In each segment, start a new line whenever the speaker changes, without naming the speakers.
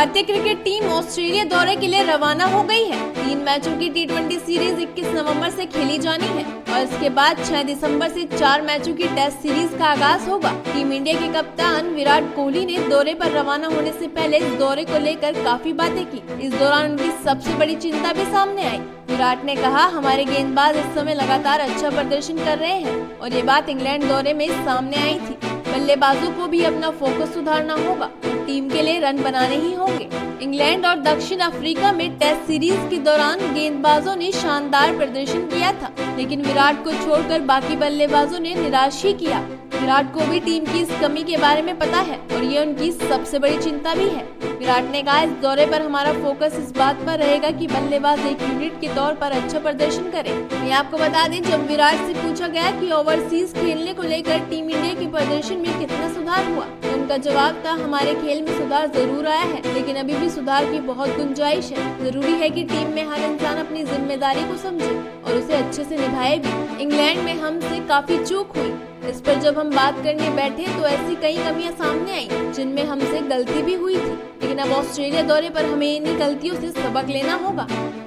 भारतीय cricket team Australia दौरे के लिए रवाना हो गई है। तीन मैचों की टी सीरीज़ 21 नवंबर से खेली जानी है और इसके बाद 6 दिसंबर से चार मैचों की टेस्ट सीरीज़ का आगाज़ होगा। टीम इंडिया के कप्तान विराट कोहली ने दौरे पर रवाना होने से पहले इस दौरे को लेकर काफ़ी बातें की। इस दौरान उनकी सबसे बड़ी चिंता भी सामने आई। विराट ने कहा, हमारे गेंदबाज इस समय लगातार अच्छा प्रदर्शन कर रहे हैं। और ये बात इंग्लैंड दौरे में सामने आई थी। बल्लेबाजों को भी अपना फोकस सुधारना होगा। टीम के लिए रन बनाने ही होंगे। इंग्लैंड और दक्षिण अफ्रीका में टेस्ट सीरीज़ के दौरान गेंदबाजों ने शानदार प्रदर्शन किया था, लेकिन विराट को छोड़कर बाकी बल्लेबाजों ने निराश ही किया। विराट को भी टीम की इस कमी के बारे में पता है और ये उनकी सबसे बड़ी चिंता भी है। विराट ने कहा, इस दौरे पर हमारा फोकस इस बात पर रहेगा कि बल्लेबाज एक यूनिट के तौर पर अच्छा प्रदर्शन करे। मैं आपको बता दें, जब विराट से पूछा गया कि ओवरसीज खेलने को लेकर टीम इंडिया के प्रदर्शन में कितना सुधार हुआ तो उनका जवाब था, हमारे खेल में सुधार ज़रूर आया है, लेकिन अभी भी सुधार की बहुत गुंजाइश है। ज़रूरी है कि टीम में हर इंसान अपनी ज़िम्मेदारी को समझे और उसे अच्छे से निभाए भी। इंग्लैंड में हमसे काफ़ी चूक हुई। इस पर जब हम बात करने बैठे तो ऐसी कई कमियाँ सामने आई, जिनमें हमसे गलती भी हुई थी। लेकिन अब ऑस्ट्रेलिया दौरे पर हमें इन्हीं गलतियों से सबक लेना होगा।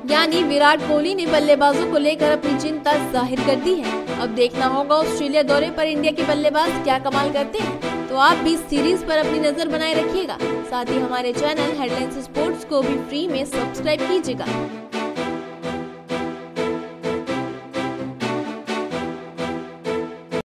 यानी विराट कोहली ने बल्लेबाजों को लेकर अपनी चिंता ज़ाहिर कर दी है। अब देखना होगा ऑस्ट्रेलिया दौरे पर इंडिया के बल्लेबाज क्या कमाल करते हैं। तो आप भी सीरीज़ पर अपनी नज़र बनाए रखिएगा। साथ ही हमारे चैनल हेडलाइंस स्पोर्ट्स को भी फ्री में सब्सक्राइब कीजिएगा।